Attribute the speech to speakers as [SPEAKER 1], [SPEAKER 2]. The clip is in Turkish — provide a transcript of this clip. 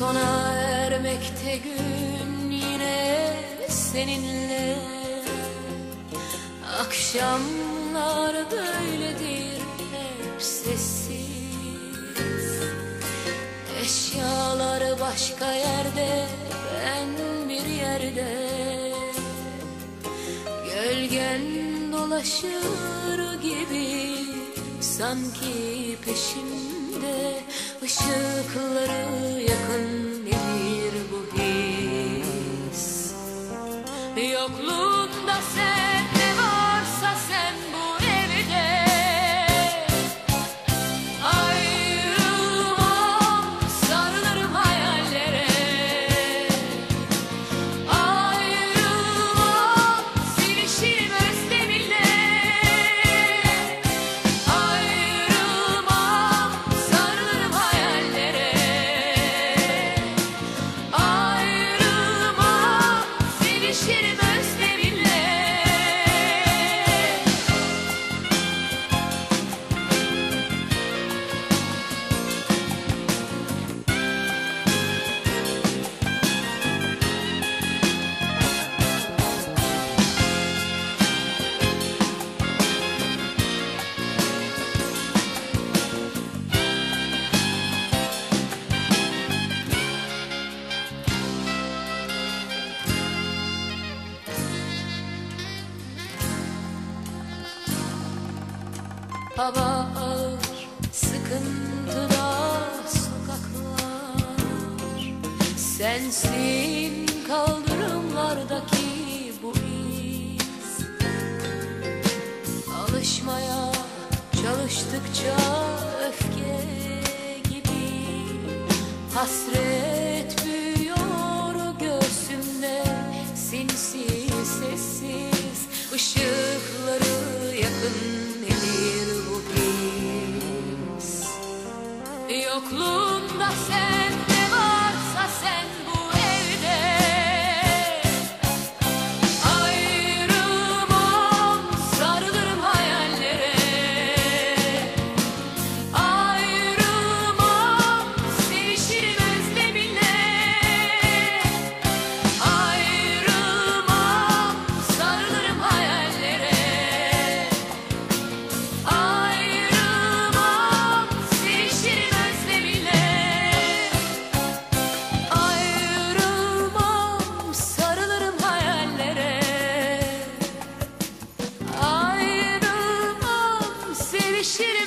[SPEAKER 1] Sona ermekte gün yine seninle. Akşamlar böyledir hep sessiz. Eşyalar başka yerde ben bir yerde. Gölgen dolaşır gibi sanki peşimde. Işıkları look Hava ağır, sıkıntıda sokaklar. Sensin kaldırımlardaki bu iz. Alışmaya çalıştıkça öfke gibi. Hasret büyüyor göğsümde sinsi sessiz. Işıkları yakın Yokluğumda sen ne varsa sen bu shit